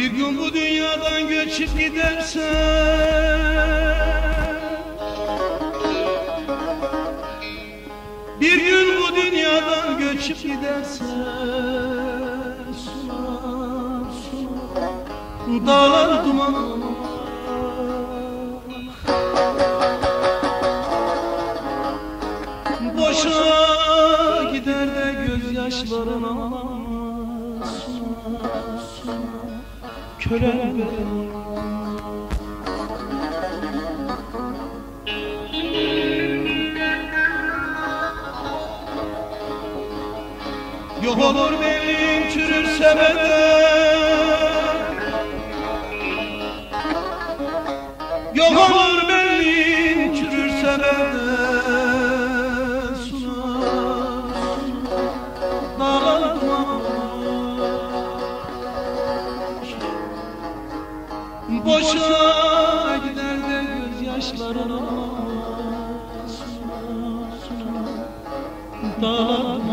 Bir gün bu dünyadan göçüp gidersen Bir gün bu dünyadan göçüp gidersen Sunar sunar dağlar duman Boşa gider de gözyaşların sunar kölem Yok olur benim çürürse benden Yok olur Boşa gider de gözyaşlarına. Dağlar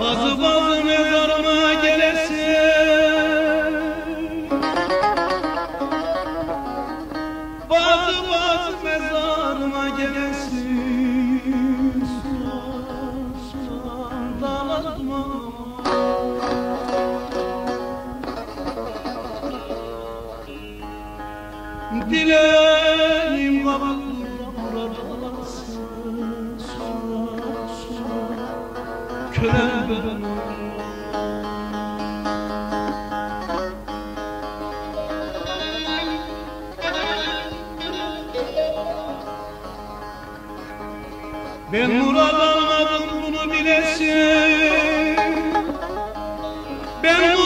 Bazı bazı mezarıma gelesin. Bazı bazı mezarıma gelesin. Sunan dağlarıma. Dileğim kabul Ben Murat anladım bunu bilesin. Ben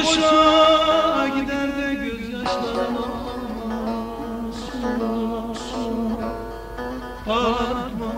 boşa gider de gözyaşlarım Atma